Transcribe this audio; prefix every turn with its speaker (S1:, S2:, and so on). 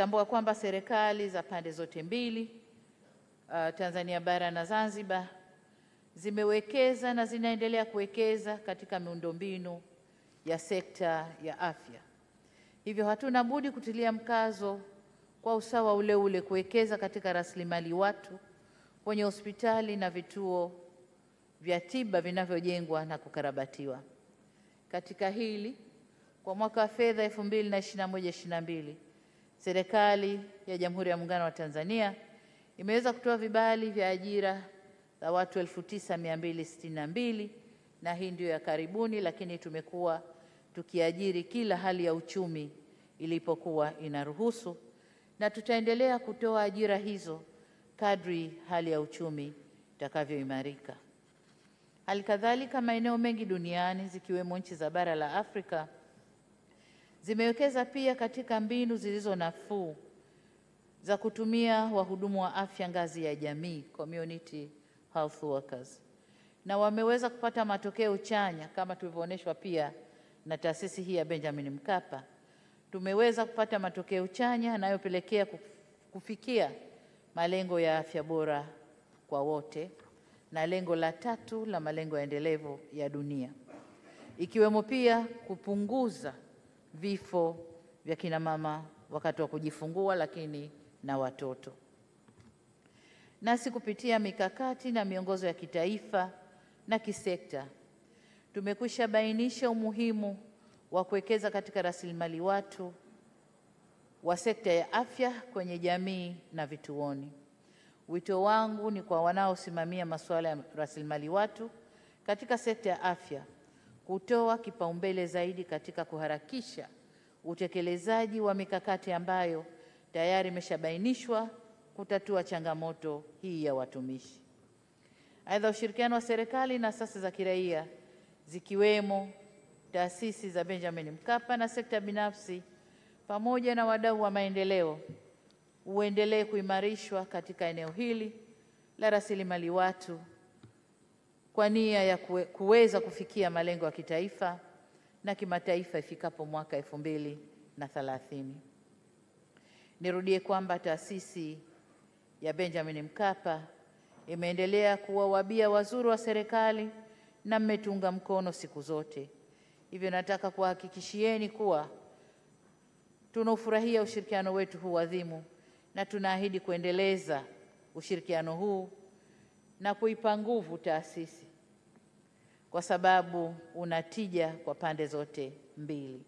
S1: Natambua kwamba serikali za pande zote mbili, uh, Tanzania bara na Zanzibar zimewekeza na zinaendelea kuwekeza katika miundombinu ya sekta ya afya. Hivyo hatuna budi kutilia mkazo kwa usawa ule ule kuwekeza katika rasilimali watu kwenye hospitali na vituo vya tiba vinavyojengwa na kukarabatiwa. Katika hili, kwa mwaka wa fedha 2021/22 serikali ya Jamhuri ya Muungano wa Tanzania imeweza kutoa vibali vya ajira za watu 9262 na hii ndio ya karibuni, lakini tumekuwa tukiajiri kila hali ya uchumi ilipokuwa inaruhusu, na tutaendelea kutoa ajira hizo kadri hali ya uchumi itakavyoimarika. Hali kadhalika, maeneo mengi duniani zikiwemo nchi za bara la Afrika zimewekeza pia katika mbinu zilizo nafuu za kutumia wahudumu wa afya ngazi ya jamii, community health workers, na wameweza kupata matokeo chanya kama tulivyoonyeshwa pia na taasisi hii ya Benjamin Mkapa. Tumeweza kupata matokeo chanya yanayopelekea kufikia malengo ya afya bora kwa wote na lengo la tatu la malengo ya endelevu ya dunia, ikiwemo pia kupunguza vifo vya kina mama wakati wa kujifungua, lakini na watoto. Nasi kupitia mikakati na miongozo ya kitaifa na kisekta tumekwisha bainisha umuhimu wa kuwekeza katika rasilimali watu wa sekta ya afya kwenye jamii na vituoni. Wito wangu ni kwa wanaosimamia masuala ya rasilimali watu katika sekta ya afya kutoa kipaumbele zaidi katika kuharakisha utekelezaji wa mikakati ambayo tayari imeshabainishwa kutatua changamoto hii ya watumishi. Aidha, ushirikiano wa serikali na asasi za kiraia zikiwemo taasisi za Benjamin Mkapa na sekta binafsi pamoja na wadau wa maendeleo uendelee kuimarishwa katika eneo hili la rasilimali watu kwa nia ya kuwe, kuweza kufikia malengo ya kitaifa na kimataifa ifikapo mwaka elfu mbili na thelathini. Nirudie kwamba taasisi ya Benjamin Mkapa imeendelea kuwa wabia wazuri wa serikali na mmetunga mkono siku zote. Hivyo nataka kuwahakikishieni kuwa tunaofurahia ushirikiano wetu huu adhimu na tunaahidi kuendeleza ushirikiano huu na kuipa nguvu taasisi kwa sababu una tija kwa pande zote mbili.